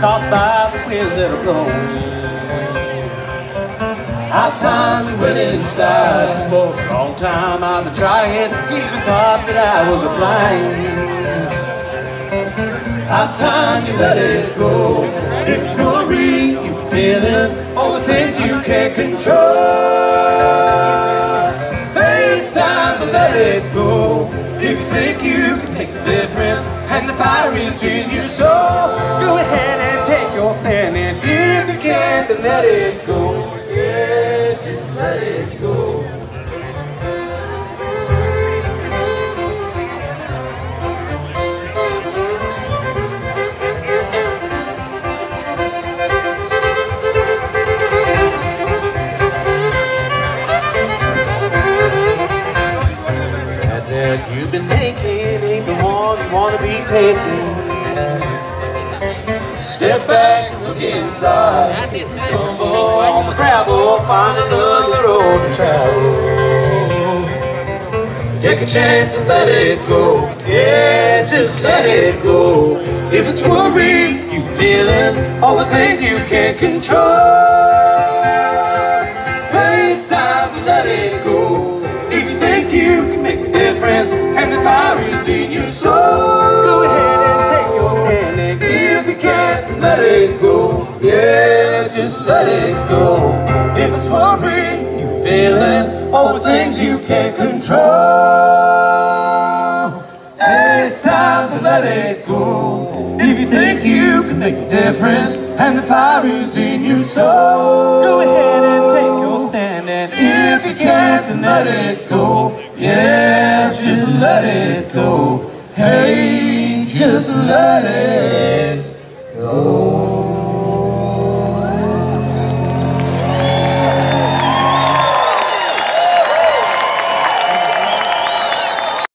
that are blowing. Our time went inside for a long time. I've been trying, even thought that I was a flying. Our time you let it go. It's worry you feeling, all the things you can't control. Hey, it's time to let it go. If you think you can make a difference, and the fire is in your soul, if you let it go. Yeah, just let it go. That you've been making ain't the one you wanna be taking. Step back look inside. Stumble on the gravel, find another road to travel. Take a chance and let it go. Yeah, just let it go. If it's worry you feeling, all the things you can't control. Hey, it's time to let it go. If you think you can make a difference, and the fire is in your soul, it go. Yeah, just let it go. If it's worry you feeling, all the things you can't control. It's time to let it go. If you think you can make a difference, and the fire is in your soul, go ahead and take your stand. And if you can't, then let it go. Yeah, just let it go. Hey, just let it go.